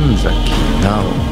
i'm Anzaki now.